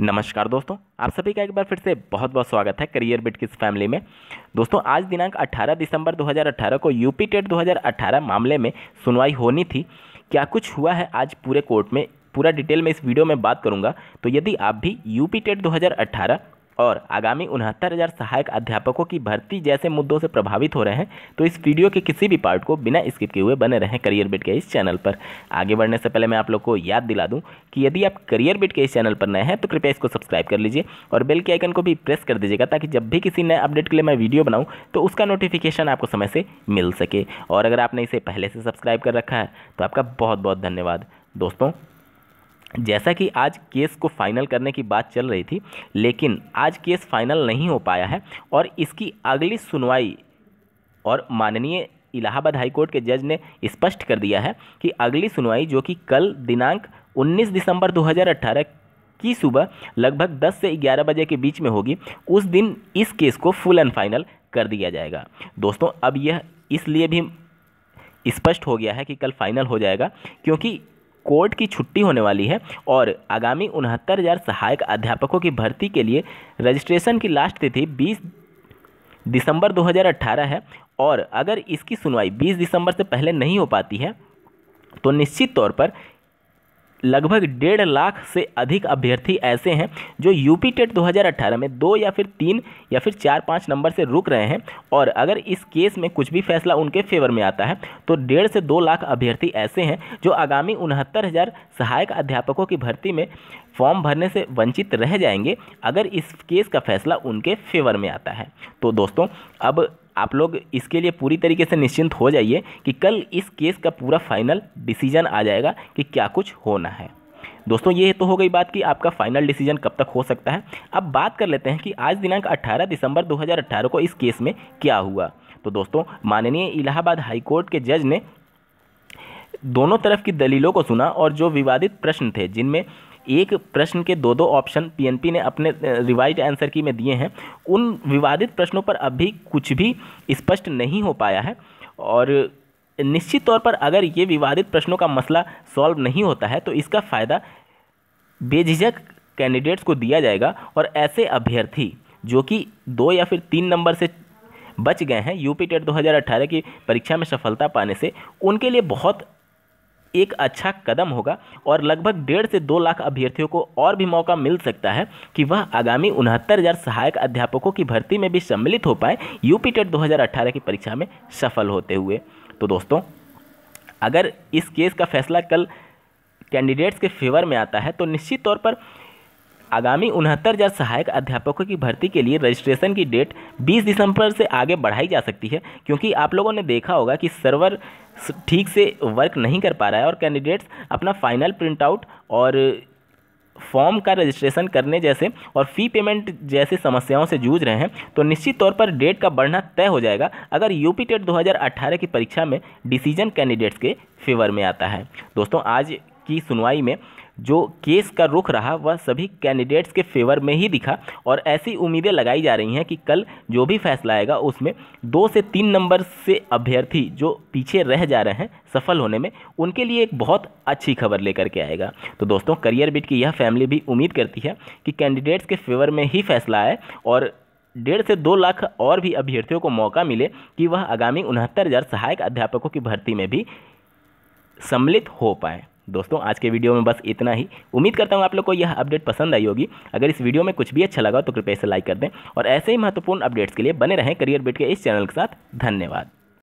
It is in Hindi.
नमस्कार दोस्तों, आप सभी का एक बार फिर से बहुत बहुत स्वागत है करियर बिट किस फैमिली में। दोस्तों, आज दिनांक 18 दिसंबर 2018 को यूपी टेट 2018 मामले में सुनवाई होनी थी। क्या कुछ हुआ है आज पूरे कोर्ट में? पूरा डिटेल में इस वीडियो में बात करूँगा। तो यदि आप भी यूपी टेट 2018 और आगामी उनहत्तर हज़ार सहायक अध्यापकों की भर्ती जैसे मुद्दों से प्रभावित हो रहे हैं तो इस वीडियो के किसी भी पार्ट को बिना स्किप किए हुए बने रहें करियर बिट के इस चैनल पर। आगे बढ़ने से पहले मैं आप लोग को याद दिला दूँ कि यदि आप करियर बिट के इस चैनल पर नए हैं तो कृपया इसको सब्सक्राइब कर लीजिए और बेल के आइकन को भी प्रेस कर दीजिएगा ताकि जब भी किसी नए अपडेट के लिए मैं वीडियो बनाऊँ तो उसका नोटिफिकेशन आपको समय से मिल सके। और अगर आपने इसे पहले से सब्सक्राइब कर रखा है तो आपका बहुत बहुत धन्यवाद। दोस्तों जैसा कि आज केस को फाइनल करने की बात चल रही थी, लेकिन आज केस फाइनल नहीं हो पाया है और इसकी अगली सुनवाई और माननीय इलाहाबाद हाईकोर्ट के जज ने स्पष्ट कर दिया है कि अगली सुनवाई जो कि कल दिनांक 19 दिसंबर 2018 की सुबह लगभग 10 से 11 बजे के बीच में होगी, उस दिन इस केस को फुल एंड फाइनल कर दिया जाएगा। दोस्तों, अब यह इसलिए भी स्पष्ट हो गया है कि कल फाइनल हो जाएगा, क्योंकि कोर्ट की छुट्टी होने वाली है और आगामी उनहत्तर हज़ार सहायक अध्यापकों की भर्ती के लिए रजिस्ट्रेशन की लास्ट तिथि 20 दिसंबर 2018 है और अगर इसकी सुनवाई 20 दिसंबर से पहले नहीं हो पाती है तो निश्चित तौर पर लगभग डेढ़ लाख से अधिक अभ्यर्थी ऐसे हैं जो यूपी टेट 2018 में दो या फिर तीन या फिर चार पाँच नंबर से रुक रहे हैं और अगर इस केस में कुछ भी फैसला उनके फेवर में आता है तो डेढ़ से दो लाख अभ्यर्थी ऐसे हैं जो आगामी उनहत्तर हज़ार सहायक अध्यापकों की भर्ती में फॉर्म भरने से वंचित रह जाएँगे अगर इस केस का फैसला उनके फेवर में आता है। तो दोस्तों, अब आप लोग इसके लिए पूरी तरीके से निश्चिंत हो जाइए कि कल इस केस का पूरा फाइनल डिसीज़न आ जाएगा कि क्या कुछ होना है। दोस्तों, ये तो हो गई बात कि आपका फाइनल डिसीज़न कब तक हो सकता है। अब बात कर लेते हैं कि आज दिनांक 18 दिसंबर 2018 को इस केस में क्या हुआ। तो दोस्तों, माननीय इलाहाबाद हाईकोर्ट के जज ने दोनों तरफ़ की दलीलों को सुना और जो विवादित प्रश्न थे, जिनमें एक प्रश्न के दो दो ऑप्शन पीएनपी ने अपने रिवाइज आंसर की में दिए हैं। उन विवादित प्रश्नों पर अभी कुछ भी स्पष्ट नहीं हो पाया है और निश्चित तौर पर अगर ये विवादित प्रश्नों का मसला सॉल्व नहीं होता है तो इसका फ़ायदा बेझिझक कैंडिडेट्स को दिया जाएगा और ऐसे अभ्यर्थी जो कि दो या फिर तीन नंबर से बच गए हैं यूपी टेट 2018 की परीक्षा में सफलता पाने से, उनके लिए बहुत एक अच्छा कदम होगा और लगभग डेढ़ से दो लाख अभ्यर्थियों को और भी मौका मिल सकता है कि वह आगामी उनहत्तर हज़ार सहायक अध्यापकों की भर्ती में भी सम्मिलित हो पाए यूपी टेट 2018 की परीक्षा में सफल होते हुए। तो दोस्तों, अगर इस केस का फैसला कल कैंडिडेट्स के फेवर में आता है तो निश्चित तौर पर आगामी उनहत्तर हज़ार सहायक अध्यापकों की भर्ती के लिए रजिस्ट्रेशन की डेट 20 दिसंबर से आगे बढ़ाई जा सकती है, क्योंकि आप लोगों ने देखा होगा कि सर्वर ठीक से वर्क नहीं कर पा रहा है और कैंडिडेट्स अपना फाइनल प्रिंट आउट और फॉर्म का रजिस्ट्रेशन करने जैसे और फ़ी पेमेंट जैसे समस्याओं से जूझ रहे हैं तो निश्चित तौर पर डेट का बढ़ना तय हो जाएगा अगर यूपी टेट 2018 की परीक्षा में डिसीज़न कैंडिडेट्स के फेवर में आता है। दोस्तों, आज की सुनवाई में जो केस का रुख रहा, वह सभी कैंडिडेट्स के फेवर में ही दिखा और ऐसी उम्मीदें लगाई जा रही हैं कि कल जो भी फैसला आएगा, उसमें दो से तीन नंबर से अभ्यर्थी जो पीछे रह जा रहे हैं, सफल होने में, उनके लिए एक बहुत अच्छी खबर लेकर के आएगा। तो दोस्तों करियर बिट की यह फैमिली भी उम्मीद करती है कि कैंडिडेट्स के फेवर में ही फैसला आए और डेढ़ से दो लाख और भी अभ्यर्थियों को मौका मिले कि वह आगामी उनहत्तर हज़ार सहायक अध्यापकों की भर्ती में भी सम्मिलित हो पाएँ। दोस्तों, आज के वीडियो में बस इतना ही। उम्मीद करता हूँ आप लोग को यह अपडेट पसंद आई होगी। अगर इस वीडियो में कुछ भी अच्छा लगा तो कृपया इसे लाइक कर दें और ऐसे ही महत्वपूर्ण अपडेट्स के लिए बने रहें करियर बेट के इस चैनल के साथ। धन्यवाद।